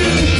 to